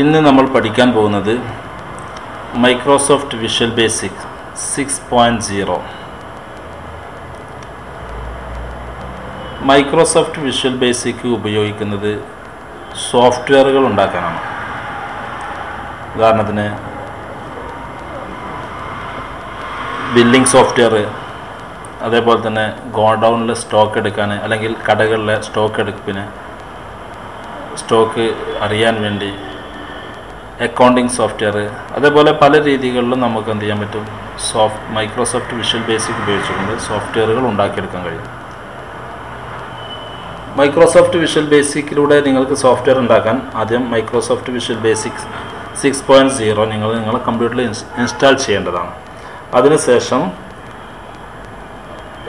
ഇന്ന് നമ്മൾ പഠിക്കാൻ പോകുന്നത് Microsoft visual basic six point zero Microsoft visual basic ഉപയോഗിക്കുന്നത് സോഫ്റ്റ്വെയറുകൾ ഉണ്ടാക്കാനാണ്. ഉദാഹരണത്തിന് ബില്ലിംഗ് സോഫ്റ്റ്വെയർ അതേപോലെ തന്നെ ഗോഡൗണിലെ സ്റ്റോക്ക് എടുക്കാൻ അല്ലെങ്കിൽ കടകളിലെ സ്റ്റോക്ക് എടുപ്പിന് സ്റ്റോക്ക് അറിയാൻ വേണ്ടി അക്കൗണ്ടിങ് സോഫ്റ്റ്വെയർ അതേപോലെ പല രീതികളിലും നമുക്ക് എന്ത് ചെയ്യാൻ പറ്റും? സോഫ്റ്റ് മൈക്രോസോഫ്റ്റ് വിഷ്വൽ ബേസിക് ഉപയോഗിച്ചുകൊണ്ട് സോഫ്റ്റ്വെയറുകൾ ഉണ്ടാക്കിയെടുക്കാൻ കഴിയും. മൈക്രോസോഫ്റ്റ് വിഷ്വൽ ബേസിക്കിലൂടെ നിങ്ങൾക്ക് സോഫ്റ്റ്വെയർ ഉണ്ടാക്കാൻ ആദ്യം Microsoft visual basic six point zero നിങ്ങൾ നിങ്ങളുടെ കമ്പ്യൂട്ടറിൽ ഇൻസ്റ്റാൾ ചെയ്യേണ്ടതാണ്. അതിനുശേഷം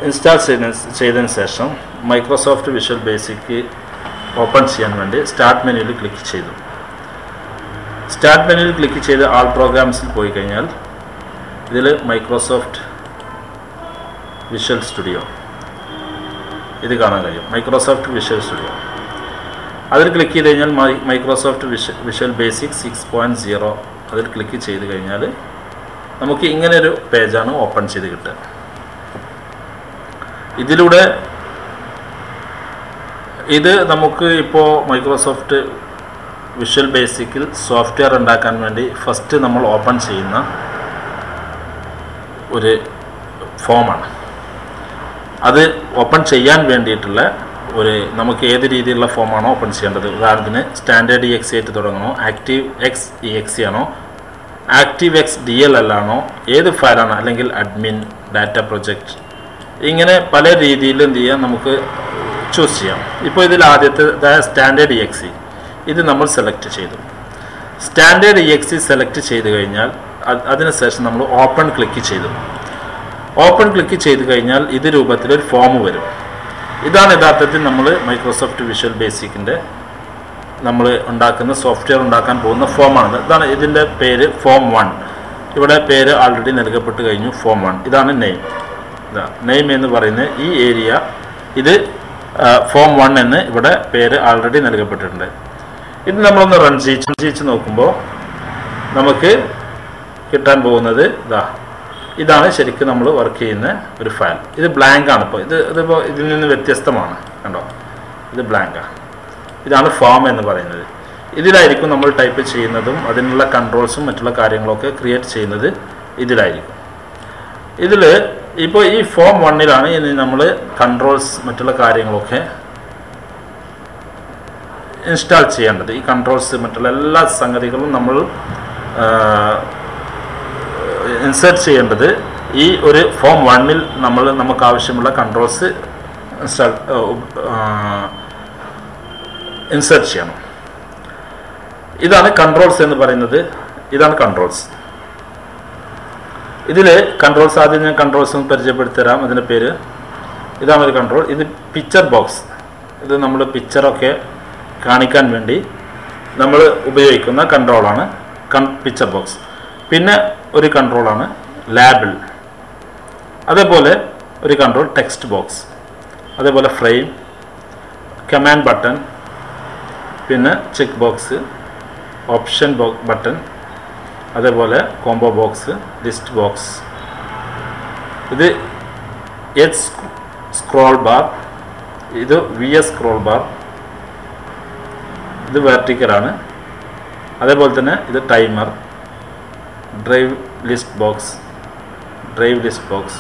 ഇൻസ്റ്റാൾ ചെയ്ത ചെയ്തതിന് ശേഷം മൈക്രോസോഫ്റ്റ് വിഷ്വൽ ബേസിക് ഓപ്പൺ ചെയ്യാൻ വേണ്ടി സ്റ്റാർട്ട് മെനുവിൽ ക്ലിക്ക് ചെയ്തു. സ്റ്റാർട്ട് മെനുവിൽ ക്ലിക്ക് ചെയ്ത് ആൾ പ്രോഗ്രാംസിൽ പോയി കഴിഞ്ഞാൽ ഇതിൽ മൈക്രോസോഫ്റ്റ് വിഷ്വൽ സ്റ്റുഡിയോ. ഇത് കാണാൻ കഴിയും. Microsoft visual studio. അതിൽ ക്ലിക്ക് ചെയ്ത് കഴിഞ്ഞാൽ Microsoft visual visual basic six point zero അതിൽ ക്ലിക്ക് ചെയ്ത് കഴിഞ്ഞാൽ നമുക്ക് ഇങ്ങനെ ഒരു പേജാണ് ഓപ്പൺ ചെയ്ത് കിട്ടുക. ഇതിലൂടെ ഇത് നമുക്ക് ഇപ്പോൾ മൈക്രോസോഫ്റ്റ് വിഷ്വൽ ബേസിക്കിൽ സോഫ്റ്റ്വെയർ ഉണ്ടാക്കാൻ വേണ്ടി ഫസ്റ്റ് നമ്മൾ ഓപ്പൺ ചെയ്യുന്ന ഒരു ഫോമാണ് അത് ഓപ്പൺ ചെയ്യാൻ വേണ്ടിയിട്ടുള്ള ഒരു നമുക്ക് ഏത് രീതിയിലുള്ള ഫോമാണോ ഓപ്പൺ ചെയ്യേണ്ടത്? ഉദാഹരണത്തിന് സ്റ്റാൻഡേർഡ് ഇ എക്സ് ആയിട്ട് തുടങ്ങണോ? ആക്റ്റീവ് എക്സ് ഇ എക്സ് ആണോ? Active X D L L ആണോ? ഏത് ഫയലാണോ അല്ലെങ്കിൽ അഡ്മിൻ ഡാറ്റ പ്രൊജക്റ്റ് ഇങ്ങനെ പല രീതിയിൽ എന്ത് ചെയ്യാം? നമുക്ക് ചൂസ് ചെയ്യാം. ഇപ്പോൾ ഇതിൽ ആദ്യത്തെ സ്റ്റാൻഡേർഡ് ഇ എക്സ് ഇത് നമ്മൾ സെലക്ട് ചെയ്തു. സ്റ്റാൻഡേർഡ് ഇ എക്സി സെലക്ട് ചെയ്ത് കഴിഞ്ഞാൽ അതിനുശേഷം നമ്മൾ ഓപ്പൺ ക്ലിക്ക് ചെയ്തു. ഓപ്പൺ ക്ലിക്ക് ചെയ്ത് കഴിഞ്ഞാൽ ഇത് രൂപത്തിൽ ഒരു ഫോം വരും. ഇതാണ് യഥാർത്ഥത്തിൽ നമ്മൾ മൈക്രോസോഫ്റ്റ് വിഷ്വൽ ബേസിക്കിന്റെ നമ്മൾ ഉണ്ടാക്കുന്ന സോഫ്റ്റ്വെയർ ഉണ്ടാക്കാൻ പോകുന്ന ഫോമാണ് ഇതാണ് ഇതിന്റെ പേര് ഫോം വൺ ഇവിടെ പേര് ആൾറെഡി നൽകപ്പെട്ട് കഴിഞ്ഞു ഫോം വൺ ഇതാണ് നെയിം ഇതാ നെയിം എന്ന് പറയുന്ന ഈ ഏരിയ ഇത് ഫോം വൺ എന്ന് ഇവിടെ പേര് ആൾറെഡി നൽകപ്പെട്ടിട്ടുണ്ട്. ഇത് നമ്മളൊന്ന് റൺ ചെയ്ച്ച് ചെയ്ച്ച് നോക്കുമ്പോൾ നമുക്ക് കിട്ടാൻ പോകുന്നത് ഇതാ ഇതാണ് ശരിക്കും നമ്മൾ വർക്ക് ചെയ്യുന്ന ഒരു ഫയൽ ഇത് ബ്ലാങ്ക് ആണ് ഇപ്പോൾ ഇത് ഇതിപ്പോൾ ഇതിൽ നിന്ന് വ്യത്യസ്തമാണ്. കണ്ടോ? ഇത് ബ്ലാങ്കാണ് ഇതാണ് ഫോം എന്ന് പറയുന്നത്. ഇതിലായിരിക്കും നമ്മൾ ടൈപ്പ് ചെയ്യുന്നതും അതിനുള്ള കൺട്രോൾസും മറ്റുള്ള കാര്യങ്ങളൊക്കെ ക്രിയേറ്റ് ചെയ്യുന്നത് ഇതിലായിരിക്കും. ഇതിൽ ഇപ്പോൾ ഈ ഫോം വണ്ണിലാണ് ഇനി നമ്മൾ കൺട്രോൾസ് മറ്റുള്ള കാര്യങ്ങളൊക്കെ ഇൻസ്റ്റാൾ ചെയ്യേണ്ടത്. ഈ കൺട്രോൾസ് മറ്റുള്ള എല്ലാ സംഗതികളും നമ്മൾ ഇൻസേർട്ട് ചെയ്യേണ്ടത്. ഈ ഒരു ഫോം വണ്ണിൽ നമ്മൾ നമുക്ക് ആവശ്യമുള്ള കൺട്രോൾസ് ഇൻസ്റ്റാൾ ഇൻസേർട്ട് ചെയ്യണം. ഇതാണ് കൺട്രോൾസ് എന്ന് പറയുന്നത്. ഇതാണ് കൺട്രോൾസ് ഇതിൽ കൺട്രോൾസ് ആദ്യം ഞാൻ കൺട്രോൾസ് ഒന്ന് പരിചയപ്പെടുത്തി തരാം അതിന്റെ പേര്. ഇതാണ് ഒരു കൺട്രോൾ ഇത് പിക്ചർ ബോക്സ് ഇത് നമ്മൾ പിക്ചറൊക്കെ കാണിക്കാൻ വേണ്ടി നമ്മൾ ഉപയോഗിക്കുന്ന കൺട്രോളാണ് കൺ പിക്ചർ ബോക്സ് പിന്നെ ഒരു കൺട്രോളാണ് ലാബിൾ അതേപോലെ ഒരു കൺട്രോൾ ടെക്സ്റ്റ് ബോക്സ് അതേപോലെ ഫ്രെയിം കമാൻഡ് ബട്ടൺ പിന്നെ ചെക്ക് ബോക്സ് ഓപ്ഷൻ ബട്ടൺ അതേപോലെ കോംബോ ബോക്സ് ലിസ്റ്റ് ബോക്സ് ഇത് എച്ച് സ്ക്രോൾ ബാർ ഇത് വി എസ് സ്ക്രോൾ ബാർ ഇത് വെർട്ടിക്കലാണ് അതേപോലെ തന്നെ ഇത് timer drive list box drive list box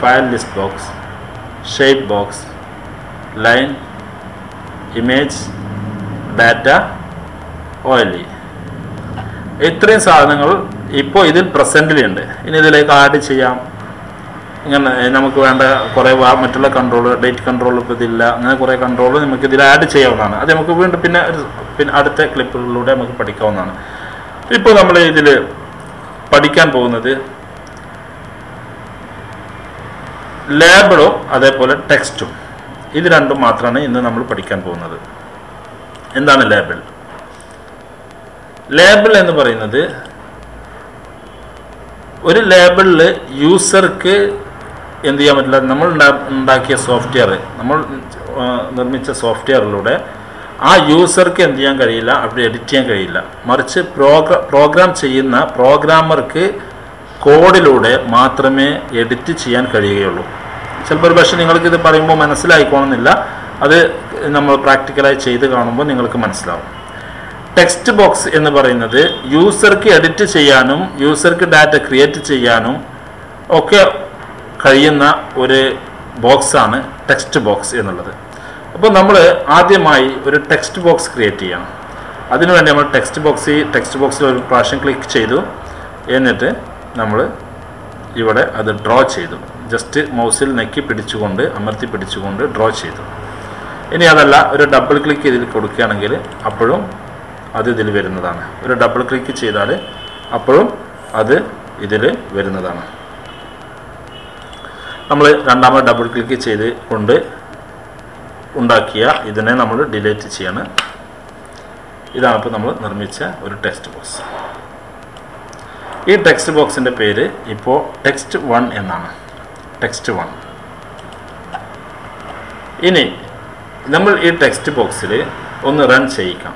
file list box shape box line image data OLE ഇത്രയും സാധനങ്ങൾ ഇപ്പോൾ ഇതിൽ പ്രസന്റിലുണ്ട് ഇനി ഇതിലേക്ക് ആഡ് ചെയ്യാം. ഇങ്ങനെ നമുക്ക് വേണ്ട കുറേ മറ്റുള്ള കൺട്രോൾ ഡേറ്റ് കൺട്രോൾ ഇപ്പോൾ ഇതില്ല. അങ്ങനെ കുറേ കൺട്രോൾ നമുക്ക് ഇതിൽ ആഡ് ചെയ്യാവുന്നതാണ്. അത് നമുക്ക് വീണ്ടും പിന്നെ പിന്നെ അടുത്ത ക്ലിപ്പുകളിലൂടെ നമുക്ക് പഠിക്കാവുന്നതാണ്. ഇപ്പോൾ നമ്മൾ ഇതിൽ പഠിക്കാൻ പോകുന്നത് ലേബിളും അതേപോലെ ടെക്സ്റ്റും. ഇത് രണ്ടും മാത്രമാണ് ഇന്ന് നമ്മൾ പഠിക്കാൻ പോകുന്നത്. എന്താണ് ലേബിൾ ലേബിൾ എന്ന് പറയുന്നത് ഒരു ലേബിളിൽ യൂസർക്ക് എന്ത് ചെയ്യാൻ പറ്റില്ല. നമ്മൾ ഉണ്ടാക്കിയ സോഫ്റ്റ്വെയർ നമ്മൾ നിർമ്മിച്ച സോഫ്റ്റ്വെയറിലൂടെ ആ യൂസർക്ക് എന്ത് ചെയ്യാൻ കഴിയില്ല അവിടെ എഡിറ്റ് ചെയ്യാൻ കഴിയില്ല. മറിച്ച് പ്രോഗ്രാ പ്രോഗ്രാം ചെയ്യുന്ന പ്രോഗ്രാമർക്ക് കോഡിലൂടെ മാത്രമേ എഡിറ്റ് ചെയ്യാൻ കഴിയുകയുള്ളൂ. ചിലപ്പോൾ ഒരു പക്ഷേ നിങ്ങൾക്ക് ഇത് പറയുമ്പോൾ മനസ്സിലായിക്കോണമെന്നില്ല അത് നമ്മൾ പ്രാക്ടിക്കലായി ചെയ്ത് കാണുമ്പോൾ നിങ്ങൾക്ക് മനസ്സിലാവും. ടെക്സ്റ്റ് ബോക്സ് എന്ന് പറയുന്നത് യൂസർക്ക് എഡിറ്റ് ചെയ്യാനും യൂസർക്ക് ഡാറ്റ ക്രിയേറ്റ് ചെയ്യാനും ഒക്കെ കഴിയുന്ന ഒരു ബോക്സാണ് ടെക്സ്റ്റ് ബോക്സ് എന്നുള്ളത്. അപ്പോൾ നമ്മൾ ആദ്യമായി ഒരു ടെക്സ്റ്റ് ബോക്സ് ക്രിയേറ്റ് ചെയ്യണം. അതിനുവേണ്ടി നമ്മൾ ടെക്സ്റ്റ് ബോക്സ് ടെക്സ്റ്റ് ബോക്സിൽ ഒരു പ്രാവശ്യം ക്ലിക്ക് ചെയ്തു. എന്നിട്ട് നമ്മൾ ഇവിടെ അത് ഡ്രോ ചെയ്തു. ജസ്റ്റ് മൗസിൽ നെക്കി പിടിച്ചുകൊണ്ട് അമർത്തി പിടിച്ചുകൊണ്ട് ഡ്രോ ചെയ്തു. ഇനി അതല്ല ഒരു ഡബിൾ ക്ലിക്ക് ഇതിൽ കൊടുക്കുകയാണെങ്കിൽ അപ്പോഴും അത് ഇതിൽ വരുന്നതാണ്. ഒരു ഡബിൾ ക്ലിക്ക് ചെയ്താൽ അപ്പോഴും അത് ഇതിൽ വരുന്നതാണ്. നമ്മൾ രണ്ടാമത് ഡബിൾ ക്ലിക്ക് ചെയ്ത് കൊണ്ട് ഉണ്ടാക്കിയ ഇതിനെ നമ്മൾ ഡിലീറ്റ് ചെയ്യാണ്. ഇതാണ് ഇപ്പോൾ നമ്മൾ നിർമ്മിച്ച ഒരു ടെക്സ്റ്റ് ബോക്സ് ഈ ടെക്സ്റ്റ് ബോക്സിന്റെ പേര് ഇപ്പോൾ ടെക്സ്റ്റ് വൺ എന്നാണ്. ടെക്സ്റ്റ് വൺ ഇനി നമ്മൾ ഈ ടെക്സ്റ്റ് ബോക്സിൽ ഒന്ന് റൺ ചെയ്യിക്കാം.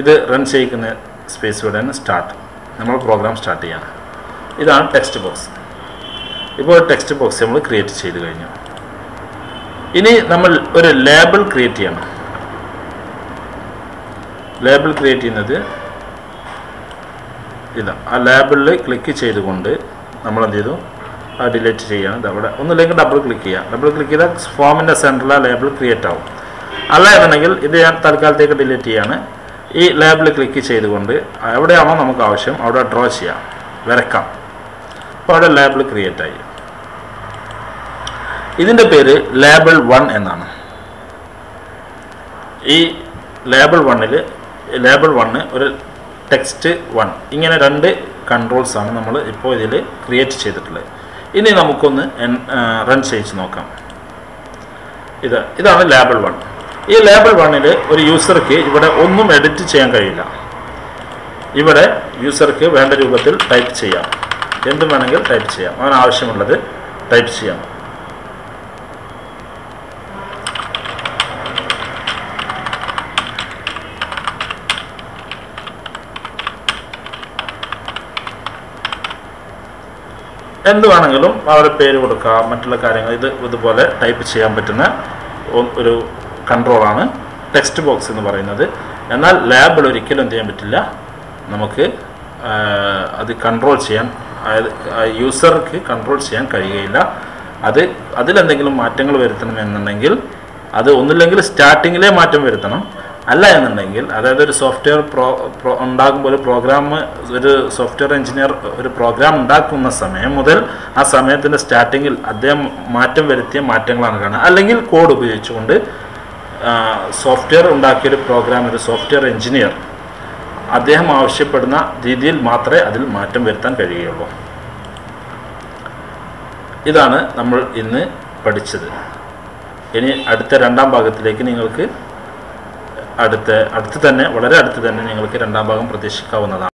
ഇത് റൺ ചെയ്യിക്കുന്ന സ്പേസ് ഇവിടെ സ്റ്റാർട്ട് നമ്മൾ പ്രോഗ്രാം സ്റ്റാർട്ട് ചെയ്യണം. ഇതാണ് ടെക്സ്റ്റ് ബോക്സ് ഇപ്പോൾ ടെക്സ്റ്റ് ബോക്സ് നമ്മൾ ക്രിയേറ്റ് ചെയ്ത് കഴിഞ്ഞു. ഇനി നമ്മൾ ഒരു ലേബിൾ ക്രിയേറ്റ് ചെയ്യണം. ലേബിൾ ക്രിയേറ്റ് ചെയ്യുന്നത് ഇതാ ആ ലേബിളിൽ ക്ലിക്ക് ചെയ്തുകൊണ്ട് നമ്മൾ എന്ത് ചെയ്തു? ആ ഡിലീറ്റ് ചെയ്യണം. ഇത് അവിടെ ഒന്നുമില്ലെങ്കിൽ ഡബിൾ ക്ലിക്ക് ചെയ്യാം. ഡബിൾ ക്ലിക്ക് ചെയ്താൽ ഫോമിന്റെ സെന്ററിൽ ആ ലേബിൾ ക്രിയേറ്റ് ആവും. അല്ല എന്നുണ്ടെങ്കിൽ ഇത് ഞാൻ തൽക്കാലത്തേക്ക് ഡിലീറ്റ് ചെയ്യാണ്. ഈ ലേബിൾ ക്ലിക്ക് ചെയ്തുകൊണ്ട് എവിടെയാണോ നമുക്ക് ആവശ്യം അവിടെ ഡ്രോ ചെയ്യാം. വരക്കാം. അപ്പോൾ അവിടെ ലേബിൾ ക്രിയേറ്റ് ആയി. ഇതിന്റെ പേര് ലേബിൾ വൺ എന്നാണ്. ഈ ലേബിൾ വണ്ണിൽ ലേബിൾ വണ്ണ് ഒരു ടെക്സ്റ്റ് വൺ. ഇങ്ങനെ രണ്ട് കൺട്രോൾസ് ആണ് നമ്മൾ ഇപ്പോൾ ഇതിൽ ക്രിയേറ്റ് ചെയ്തിട്ടുള്ളത്. ഇനി നമുക്കൊന്ന് റൺ ചെയ്യിച്ച് നോക്കാം. ഇത് ഇതാണ് ലേബിൾ വൺ. ഈ ലേബിൾ വണ്ണിൽ ഒരു യൂസർക്ക് ഇവിടെ ഒന്നും എഡിറ്റ് ചെയ്യാൻ കഴിയില്ല. ഇവിടെ യൂസർക്ക് വേണ്ട രൂപത്തിൽ ടൈപ്പ് ചെയ്യാം. എന്തും വേണമെങ്കിൽ ടൈപ്പ് ചെയ്യാം. അവനാവശ്യമുള്ളത് ടൈപ്പ് ചെയ്യാം. എന്ത് വേണമെങ്കിലും അവരുടെ പേര് കൊടുക്കുക മറ്റുള്ള കാര്യങ്ങൾ ഇത് ഇതുപോലെ ടൈപ്പ് ചെയ്യാൻ പറ്റുന്ന ഒരു കൺട്രോളാണ് ടെക്സ്റ്റ് ബോക്സ് എന്ന് പറയുന്നത്. എന്നാൽ ലാബിൽ ഒരിക്കലും എന്ത് ചെയ്യാൻ പറ്റില്ല. നമുക്ക് അത് കൺട്രോൾ ചെയ്യാൻ അതായത് യൂസർക്ക് കൺട്രോൾ ചെയ്യാൻ കഴിയുകയില്ല. അത് അതിലെന്തെങ്കിലും മാറ്റങ്ങൾ വരുത്തണം എന്നുണ്ടെങ്കിൽ അത് ഒന്നില്ലെങ്കിൽ സ്റ്റാർട്ടിങ്ങിലെ മാറ്റം വരുത്തണം. അല്ല എന്നുണ്ടെങ്കിൽ അതായത് ഒരു സോഫ്റ്റ്വെയർ പ്രോ ഉണ്ടാകുമ്പോൾ ഒരു പ്രോഗ്രാം ഒരു സോഫ്റ്റ്വെയർ എഞ്ചിനീയർ ഒരു പ്രോഗ്രാം ഉണ്ടാക്കുന്ന സമയം മുതൽ ആ സമയത്തിന്റെ സ്റ്റാർട്ടിങ്ങിൽ അദ്ദേഹം മാറ്റം വരുത്തിയ മാറ്റങ്ങളാണ് കാണുക. അല്ലെങ്കിൽ കോഡ് ഉപയോഗിച്ചുകൊണ്ട് സോഫ്റ്റ്വെയർ ഉണ്ടാക്കിയ ഒരു പ്രോഗ്രാം ഒരു സോഫ്റ്റ്വെയർ എഞ്ചിനീയർ അദ്ദേഹം ആവശ്യപ്പെടുന്ന രീതിയിൽ മാത്രമേ അതിൽ മാറ്റം വരുത്താൻ കഴിയുകയുള്ളൂ. ഇതാണ് നമ്മൾ ഇന്ന് പഠിച്ചത്. ഇനി അടുത്ത രണ്ടാം ഭാഗത്തിലേക്ക് നിങ്ങൾക്ക് അടുത്ത അടുത്ത് തന്നെ വളരെ അടുത്ത് തന്നെ നിങ്ങൾക്ക് രണ്ടാം ഭാഗം പ്രതീക്ഷിക്കാവുന്നതാണ്.